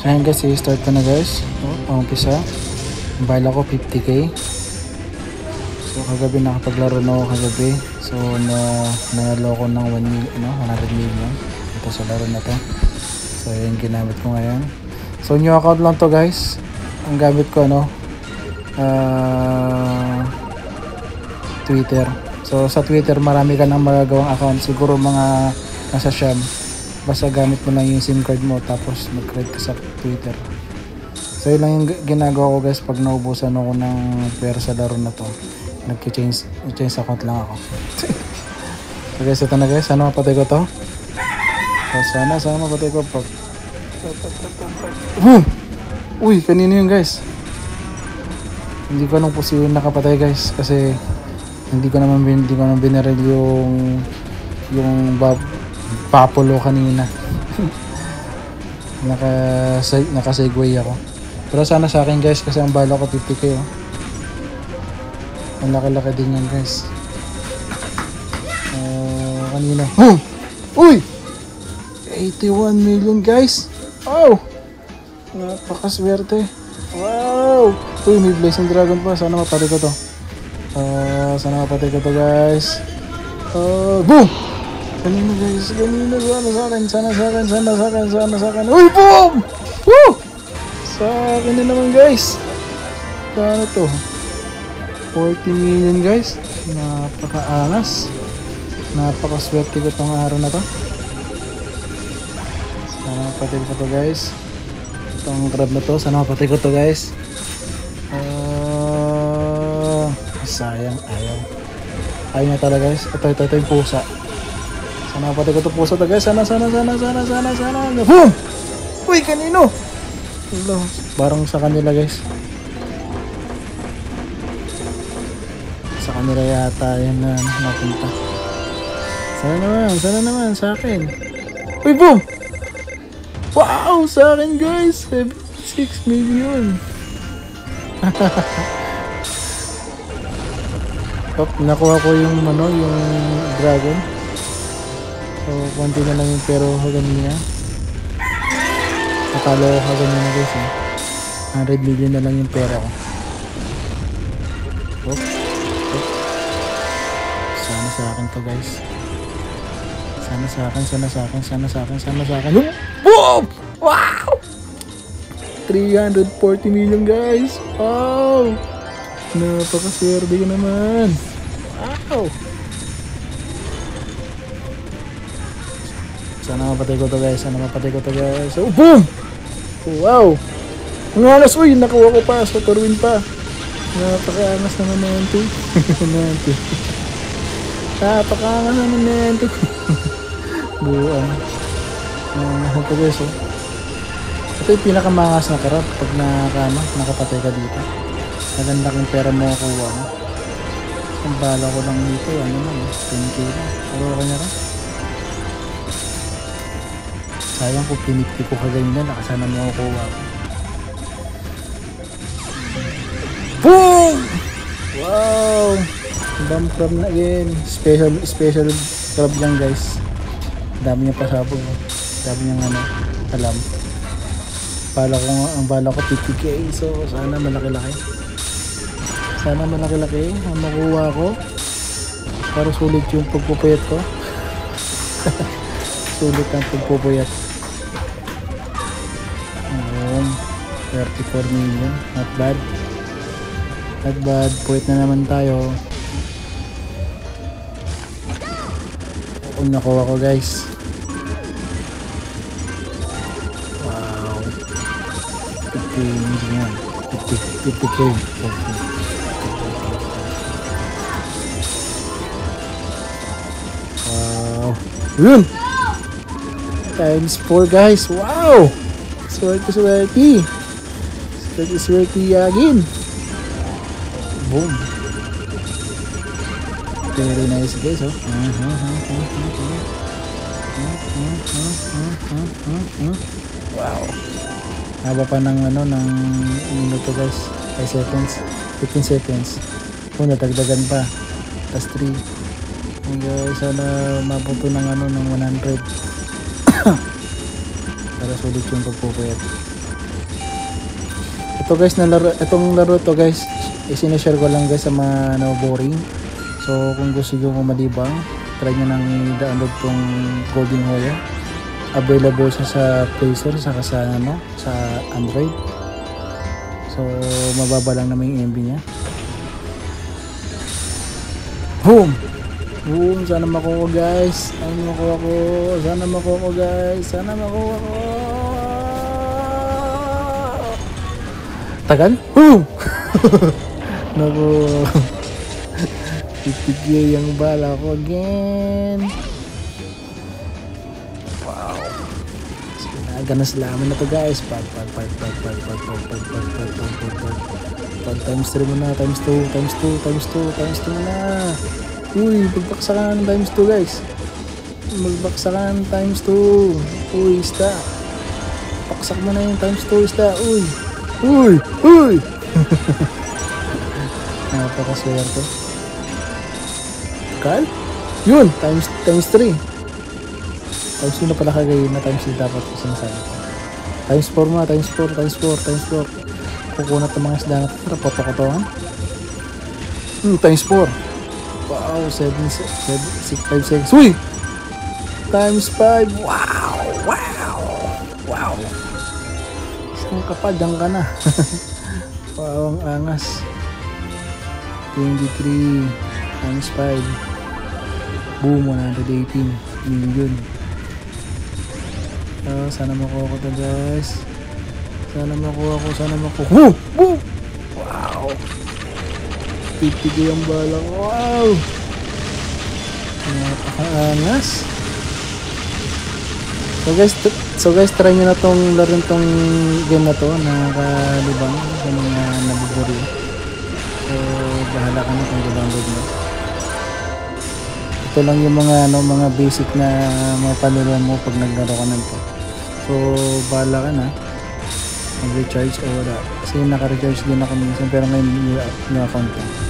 So ayan guys, i-start ko na guys. Oh, pang-umpisa. Ang bala ko 50k. So kagabi nakapaglaro na ako kagabi. So na nanalo ko ng 1 million, ano, 100 million. Ito sa laro na to. So ayan ginamit ko ngayon. So new account lang to guys. Ang gamit ko ano, ah Twitter. So sa Twitter marami ka nang magagawang account. Siguro mga nasa siyam. Basta gamit mo lang yung SIM card mo tapos mag-create ka sa Twitter. So yun lang yung ginagawa ko guys pag naubusan ako ng pera sa laro na to. Nag-change change account lang ako. so guys, ito na guys. Sana mapatay ko to. So sana, sana mapatay ko pag... Boom! Uy, kanino yun guys? Hindi ko anong posible nakapatay guys kasi hindi ko naman hindi ko naman binaril yung yung bab, papulo kanina. naka naka ako. Pero sana sa akin guys kasi ang bala ko 50k oh. Ang laki-laki din yan guys. Uh, kanina. Oh! Uy! 81 million guys. Oh! Napakaswerte. Wow! Uy, may Blazing Dragon pa. Sana mapatay ko to. Ah, sana mapatay ko to guys. Uh, boom! Kanina guys, kanina sana sa akin, sana sa akin, sana sa akin, sana sa akin. Uy, boom! Woo! Sa akin na naman guys. Paano to? 40 million guys. Napakaangas. Napakaswerte ko tong araw na to. Sana mapatay ko to guys. Itong crab na to, sana mapatay ko to guys. Ah, sayang, ayaw. Ayaw niya talaga guys. Ito, ito, ito yung pusa. Sana mapatay ko to pusa to guys. Sana, sana, sana, sana, sana, sana. Boom! Uy, kanino? Hello. Parang sa kanila guys. Sa kanila yata yan na napunta. Sana naman, sana naman sa akin. Uy, boom! Wow! Sa akin guys! 6 million! Top, nakuha ko yung ano, yung dragon. So, konti na lang yung pero ganun niya. Natalo ko kagad na guys eh. 100 million na lang yung pera ko. Oh. Oh. Sana sa akin to guys. Sana sa akin, sana sa akin, sana sa akin, sana sa akin. Boom! Wow! 340 million guys. Wow! Napakaswerte ko naman. Wow! Sana mapatay ko to guys. Sana mapatay ko to guys. Oh, boom! Wow! Ang angas. Uy, nakuha ko pa. So, Torwin pa. Napakaangas naman na yan, to. Nanti. Napakaangas naman na yan, to. Buwan. Uh, ito guys, oh. Ito yung pinakamangas na karap pag naka, ano, nakapatay ka dito. Maganda kung pera mo kuha mo. Ang bala ko lang dito, ano lang, 10k lang. Pero okay na rin. Sayang kung pinipti ko kaganyan, nakasana mo ako ko. Boom! Wow! Bomb crab na again. Special, special crab yan guys. Dami niya pasabog. oh. Dami niyang ano, alam. Bala ko, ang bala ko 50k. So, sana malaki-laki. Sana malaki-laki ang makuha ko. Para sulit yung pagpupuyat ko. sulit ang pagpupuyat. 34 million. Not bad. Not bad. Puyat na naman tayo. Kung nakuha ko guys. Wow. 50 million. 50, 50k. Okay. Wow. Yun! Times 4 guys. Wow! Swerte, swerte. Swerte, swerte yagin. Boom. Very nice guys, oh. Wow. Haba pa ng ano, ng minuto guys. 5 seconds. 15 seconds. Oh, nadagdagan pa. Plus 3. And guys, sana mabuto ng ano, ng 100. Para sulit yung pagpupuyat. Ito guys na laro itong laro to guys isineshare ko lang guys sa mga ano, boring. So kung gusto nyo kumalibang try nyo nang i-download tong Golden Hoya available siya sa Play Store saka sa ano sa Android. So mababa lang naman yung MB niya. Boom! Boom! Sana makuha guys. Sana makuha ko. Sana makuha ko guys. Sana makuha ko tagal boom naku titigay ang bala ko again wow ganas laman na to guys pag pag pag pag pag pag pag pag pag pag pag pag pag pag times 3 mo na times 2 times 2 times 2 times 2 mo na uy pagbaksa ka na ng times 2 guys magbaksa ka na ng times 2 uy ista paksak mo na yung times 2 ista uy uy uy napakaswerte Kal? Yun, times times 3. Times 2 na pala kagayin na times 3 dapat ko sinasabi ko. Times 4 mga, times 4, times 4, times 4. Kukunat ng mga isda na tara, poto ko to ha. Hmm, times 4. Wow, 7, 7, 6, 5, 6. Uy! Times 5. Wow! Wow! Wow! Isang kapadang ka na. wow, ang angas. 23 times 5 boom 118 million ah, sana makuha ko to guys. Sana makuha ko sana makuha boom! Boom! Wow! 50k ang bala wow! Napakaangas so guys so guys try nyo na tong laro tong game na to nakakalibang sa mga nabuburi so bahala ka na kung i-download mo. Ito lang yung mga ano mga basic na mga panuro mo pag naglaro ka nito. So bahala ka na. Mag-recharge o wala. Kasi naka-recharge din ako minsan pero ngayon yung, yung account. ko